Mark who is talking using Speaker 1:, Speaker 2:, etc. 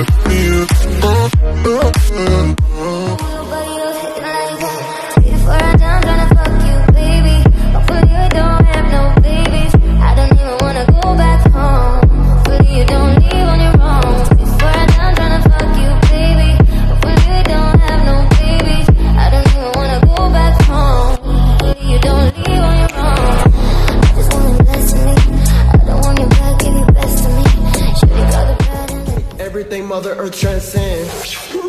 Speaker 1: Yeah.
Speaker 2: everything Mother Earth transcends.